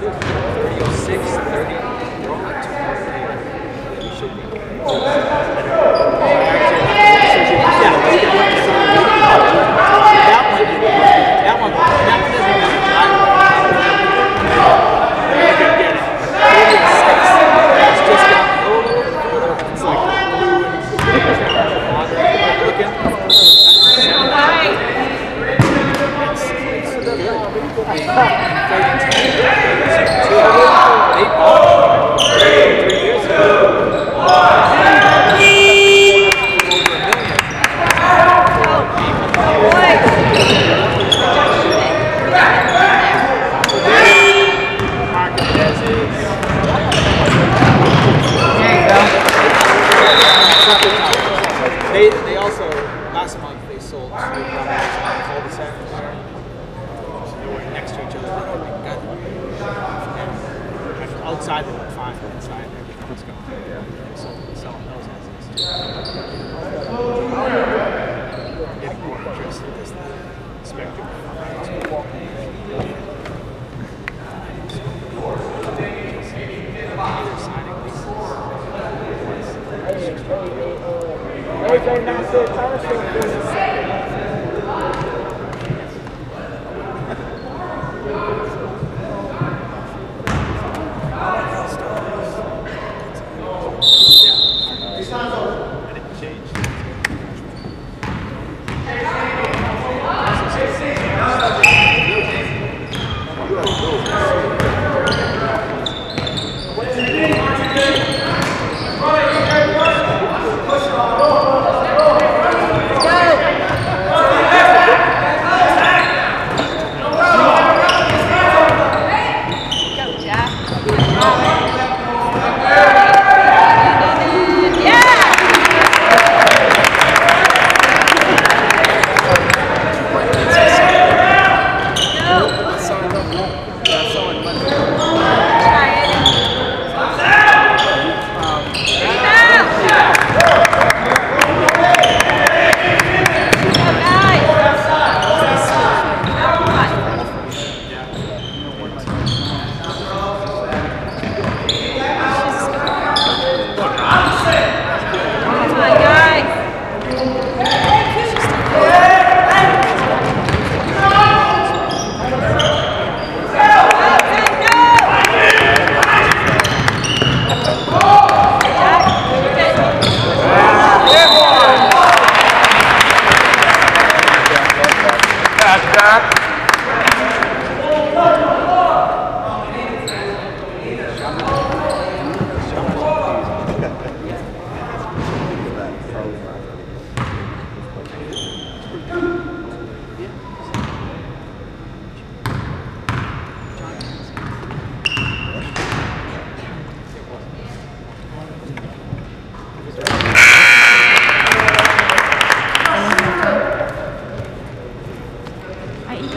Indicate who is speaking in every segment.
Speaker 1: Cheers. They, they also, last month, they sold cul-de-sac next to each other. They're like, God, and outside they look fine, but inside everything was going. Yeah. So selling those as is. If more interest in this spectrum. Everything not said, time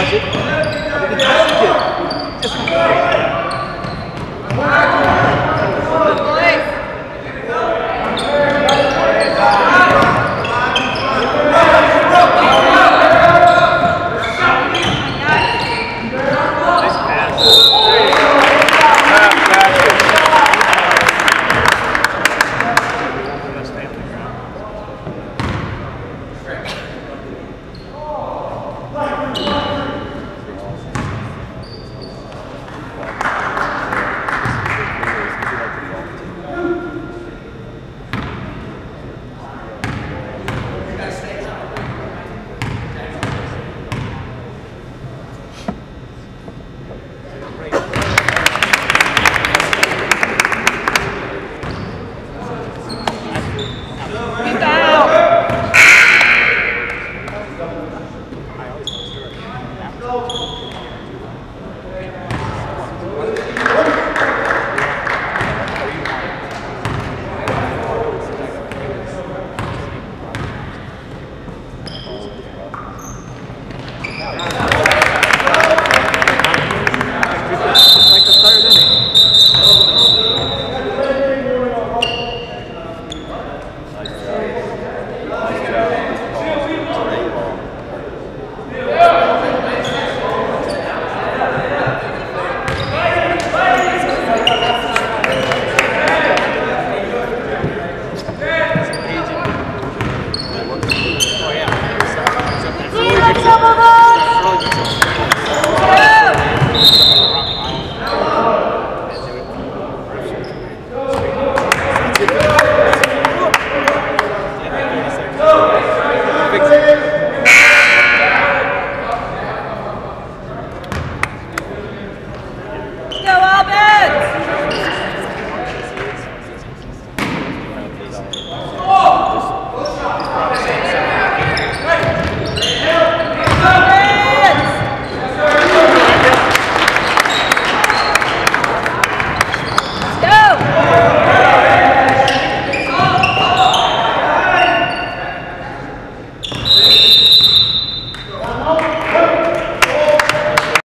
Speaker 1: 맞지? 이렇게 짧게.